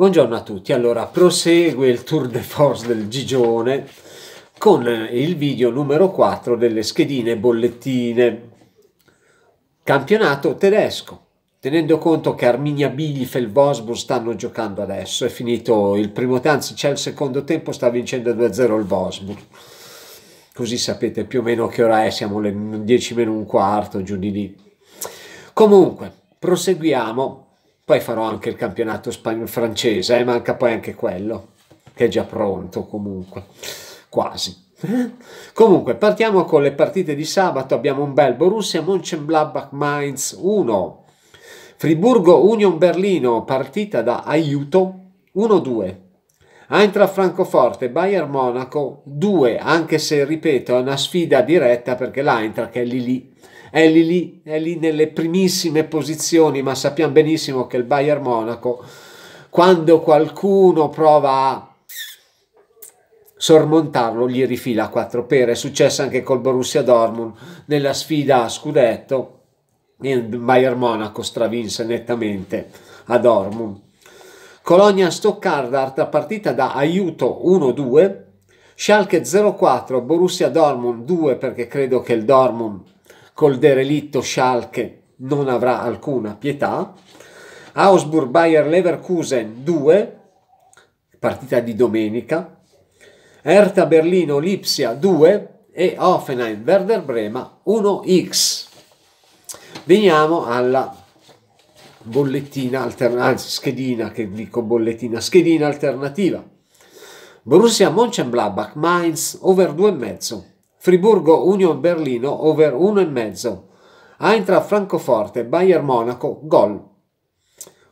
Buongiorno a tutti, allora prosegue il tour de force del Gigione con il video numero 4 delle schedine bollettine. Campionato tedesco, tenendo conto che Arminia Bielefeld e Wolfsburg stanno giocando adesso, è finito il primo tempo, anzi c'è il secondo tempo, sta vincendo 2-0 il Wolfsburg. Così sapete più o meno che ora è, siamo le 10 meno un quarto, giù di lì. Comunque, proseguiamo poi farò anche il campionato spagnolo francese, eh, manca poi anche quello, che è già pronto comunque, quasi. Comunque, partiamo con le partite di sabato. Abbiamo un bel Borussia Mönchengladbach Mainz 1, Friburgo Union Berlino, partita da aiuto 1-2. Eintracht Francoforte, Bayern Monaco 2, anche se ripeto è una sfida diretta perché l'Eintracht è lì lì è lì, lì, è lì nelle primissime posizioni, ma sappiamo benissimo che il Bayern Monaco, quando qualcuno prova a sormontarlo, gli rifila quattro pere. È successo anche col Borussia Dortmund nella sfida a scudetto. Il Bayern Monaco stravinse nettamente a Dortmund. Colonia Stoccarda, altra partita da aiuto 1-2. Schalke 0-4, Borussia Dortmund 2 perché credo che il Dortmund col derelitto Schalke non avrà alcuna pietà. Augsburg Bayer Leverkusen 2, partita di domenica. Hertha Berlino Lipsia 2 e Offenheim Werder Brema 1x. Veniamo alla bollettina alternativa, anzi schedina che dico bollettina, schedina alternativa. Borussia Mönchengladbach Mainz over 2,5 Friburgo Union Berlino over 1,5. Eintracht Francoforte Bayern Monaco gol.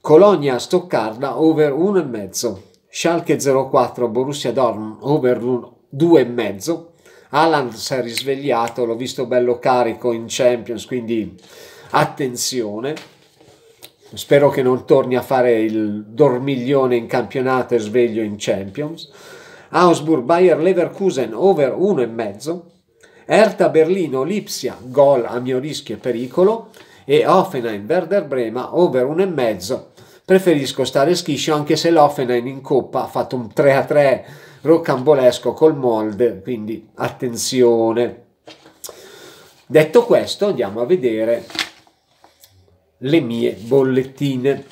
Colonia Stoccarda over 1,5. Schalke 04 Borussia Dortmund over 2,5. Alan si è risvegliato, l'ho visto bello carico in Champions, quindi attenzione. Spero che non torni a fare il dormiglione in campionato e sveglio in Champions. Augsburg Bayer Leverkusen over 1,5. Erta Berlino Lipsia, gol a mio rischio e pericolo, e Offenheim Werder Brema over 1,5. Preferisco stare schiscio anche se l'Offenheim in coppa ha fatto un 3-3 roccambolesco col Molde, quindi attenzione. Detto questo andiamo a vedere le mie bollettine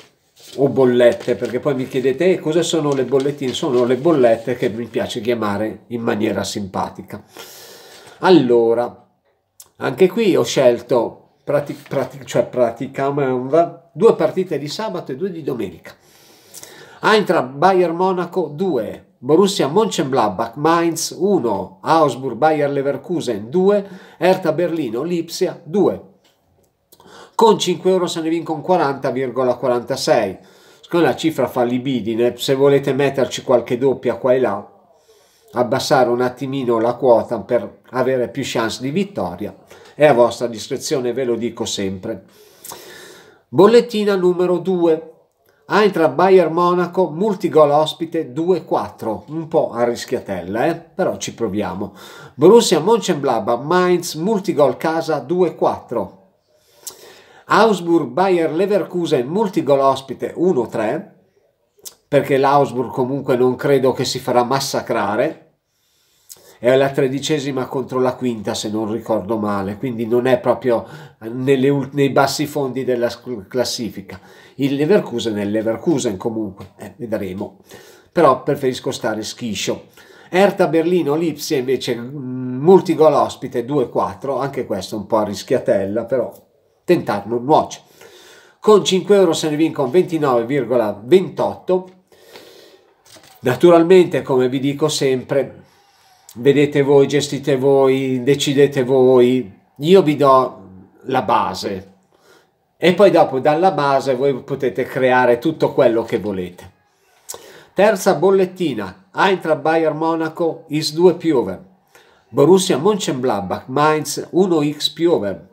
o bollette, perché poi mi chiedete eh, cosa sono le bollettine? Sono le bollette che mi piace chiamare in maniera simpatica. Allora, anche qui ho scelto prati, prati, cioè praticamente due partite di sabato e due di domenica. Eintracht Bayern Monaco 2, Borussia Mönchengladbach Mainz 1, Augsburg Bayer Leverkusen 2, Hertha Berlino Lipsia 2. Con 5 euro se ne vincono 40,46. Secondo la cifra fa libidine, se volete metterci qualche doppia qua e là, abbassare un attimino la quota per avere più chance di vittoria è a vostra discrezione, ve lo dico sempre. Bollettina numero 2. Eintracht Bayern Monaco, multigol ospite 2-4, un po' a rischiatella, eh? però ci proviamo. Borussia Mönchengladbach Mainz, multigol casa 2-4. Augsburg Bayer Leverkusen, multigol ospite 1-3, perché l'Augsburg comunque non credo che si farà massacrare, è la tredicesima contro la quinta se non ricordo male, quindi non è proprio nelle, nei bassi fondi della classifica. Il Leverkusen è il Leverkusen comunque, eh, vedremo, però preferisco stare schiscio. Erta Berlino Lipsia invece mm, multigol ospite 2-4, anche questo un po' a rischiatella, però tentare non nuoce. Con 5 euro se ne vincono 29,28. Naturalmente, come vi dico sempre, vedete voi, gestite voi, decidete voi, io vi do la base e poi dopo dalla base voi potete creare tutto quello che volete. Terza bollettina, Eintracht Bayern Monaco is 2 più over, Borussia Mönchengladbach Mainz 1x più over,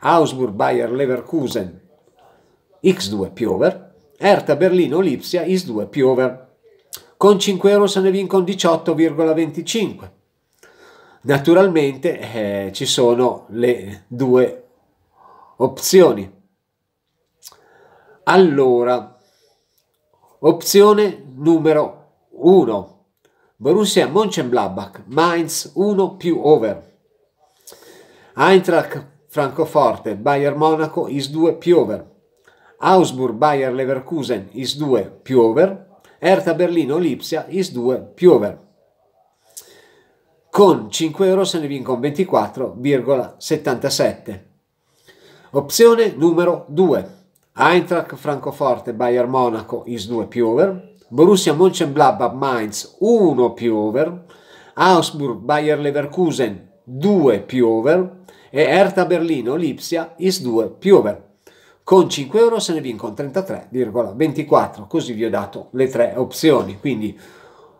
Augsburg Bayer Leverkusen x2 più over, Hertha Berlino Lipsia is 2 più over. Con 5 euro se ne vincono 18,25. Naturalmente eh, ci sono le due opzioni. Allora, Opzione numero 1. Borussia Mönchengladbach, Mainz 1 più over. Eintracht Francoforte, Bayern Monaco is 2 più over. Augsburg, Bayer Leverkusen is 2 più over. Erta Berlino, Lipsia is 2 più over. Con 5 euro se ne vincono 24,77. Opzione numero 2. Eintracht Francoforte Bayern Monaco is 2 più over, Borussia Mönchengladbach Mainz 1 più over, Augsburg Bayer Leverkusen 2 più over e Erta Berlino Lipsia is 2 più over. Con 5 euro se ne vincono 33,24, così vi ho dato le tre opzioni. Quindi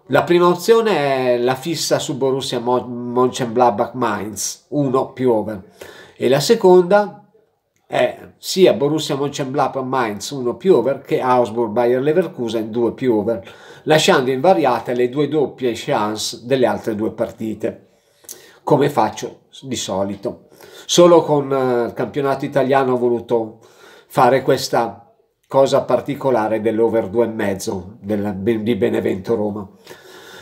la prima opzione è la fissa su Borussia Mönchengladbach Mainz 1 più over e la seconda è sia Borussia Mönchengladbach Mainz 1 più over che Augsburg Bayer Leverkusen 2 più over, lasciando invariate le due doppie chance delle altre due partite, come faccio di solito. Solo con eh, il campionato italiano ho voluto fare questa cosa particolare dell'over 2,5 di Benevento Roma.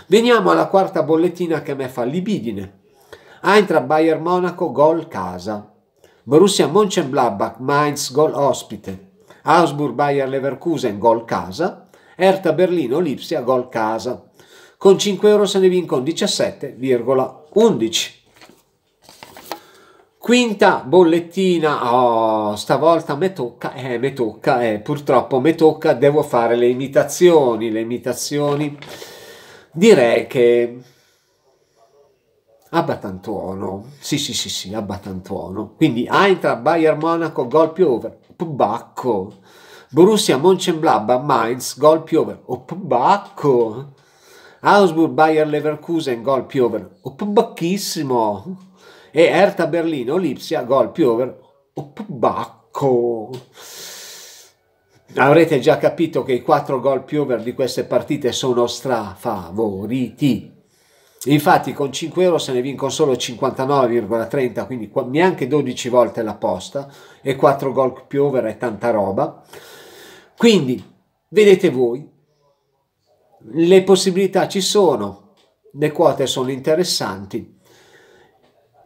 Veniamo alla quarta bollettina che a me fa libidine. Eintracht Bayer Monaco gol casa Borussia Mönchengladbach, Mainz, gol ospite. Augsburg, Bayer Leverkusen, gol casa. Erta Berlino, Lipsia, gol casa. Con 5 euro se ne vincono 17,11. Quinta bollettina, oh, stavolta mi tocca, eh, mi tocca, eh, purtroppo mi tocca, devo fare le imitazioni, le imitazioni. Direi che Abbatantuono, sì sì sì sì, Abbatantuono. Quindi Eintracht, Bayern Monaco, gol più over, Pubacco. Borussia Mönchengladbach, Mainz, gol più over, Pubacco. Augsburg, Bayern Leverkusen, gol più over, Pubacchissimo. E Erta Berlino, Lipsia, gol più over, Pubacco. Avrete già capito che i quattro gol più over di queste partite sono strafavoriti. Infatti con 5 euro se ne vincono solo 59,30, quindi neanche 12 volte la posta e 4 gol più over è tanta roba. Quindi, vedete voi, le possibilità ci sono, le quote sono interessanti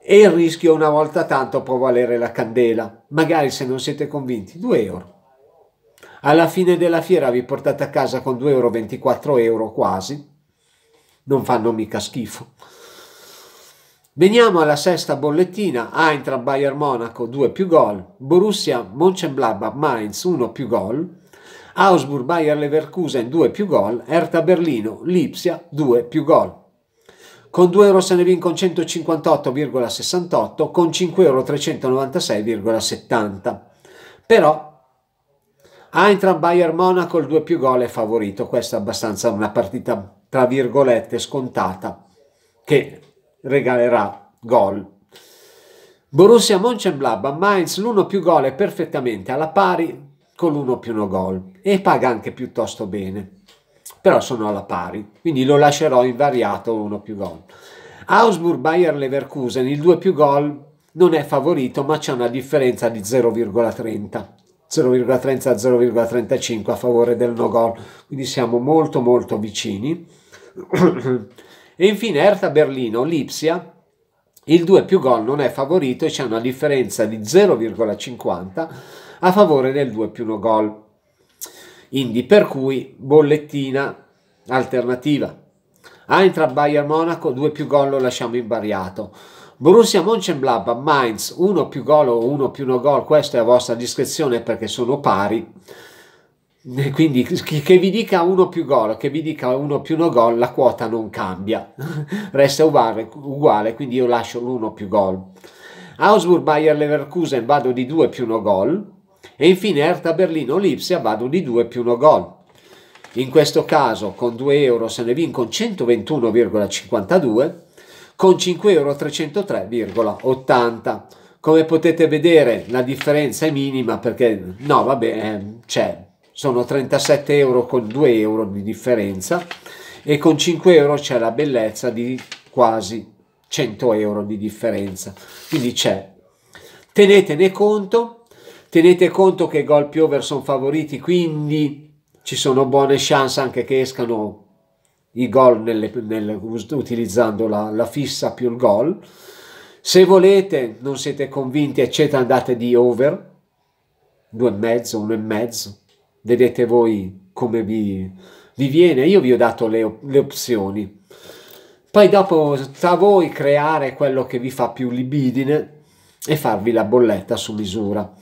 e il rischio una volta tanto può valere la candela. Magari se non siete convinti, 2 euro. Alla fine della fiera vi portate a casa con 2 euro, 24 euro quasi non fanno mica schifo. Veniamo alla sesta bollettina, Eintracht Bayern Monaco 2 più gol, Borussia Mönchengladbach Mainz 1 più gol, Augsburg Bayer Leverkusen 2 più gol, Erta Berlino Lipsia 2 più gol. Con 2 euro se ne vincono 158,68, con 5 euro 396,70. Però Eintracht Bayern Monaco il 2 più gol è favorito, questa è abbastanza una partita tra virgolette scontata che regalerà gol. Borussia Mönchengladbach Mainz l'1 più gol è perfettamente alla pari con l'1 più 1 gol e paga anche piuttosto bene però sono alla pari quindi lo lascerò invariato 1 più gol. Augsburg Bayer Leverkusen il 2 più gol non è favorito ma c'è una differenza di 0,30 0,30 a 0,35 a favore del no gol. Quindi siamo molto molto vicini. E infine Erta Berlino, Lipsia, il 2 più gol non è favorito e c'è una differenza di 0,50 a favore del 2 più 1 gol. Indi per cui bollettina alternativa. Eintracht Bayern Monaco 2 più gol lo lasciamo invariato. Borussia Mönchengladbach Mainz 1 più gol o 1 più 1 gol, questo è a vostra discrezione perché sono pari quindi che vi dica uno più gol, che vi dica uno più uno gol, la quota non cambia, resta uguale, quindi io lascio l'uno più gol. Augsburg Bayer Leverkusen vado di 2 più 1 gol e infine Erta Berlino Lipsia vado di 2 più 1 gol. In questo caso con 2 euro se ne vincono 121,52, con 5 euro 303,80. Come potete vedere la differenza è minima perché no vabbè eh, c'è sono 37 euro con 2 euro di differenza e con 5 euro c'è la bellezza di quasi 100 euro di differenza quindi c'è tenetene conto tenete conto che i gol più over sono favoriti quindi ci sono buone chance anche che escano i gol nelle, nelle, utilizzando la, la, fissa più il gol. Se volete, non siete convinti, eccetera, andate di over, due e mezzo, uno e mezzo, vedete voi come vi, vi viene. Io vi ho dato le, le opzioni. Poi dopo sta a voi creare quello che vi fa più libidine e farvi la bolletta su misura.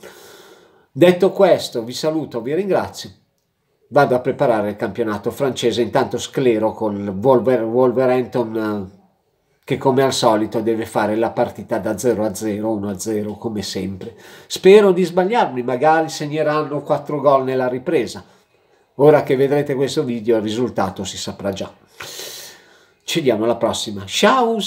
Detto questo, vi saluto, vi ringrazio. Vado a preparare il campionato francese, intanto sclero con Wolver, Wolverhampton eh, che come al solito deve fare la partita da 0 a 0, 1 a 0 come sempre. Spero di sbagliarmi, magari segneranno 4 gol nella ripresa. Ora che vedrete questo video il risultato si saprà già. Ci vediamo alla prossima. Ciao!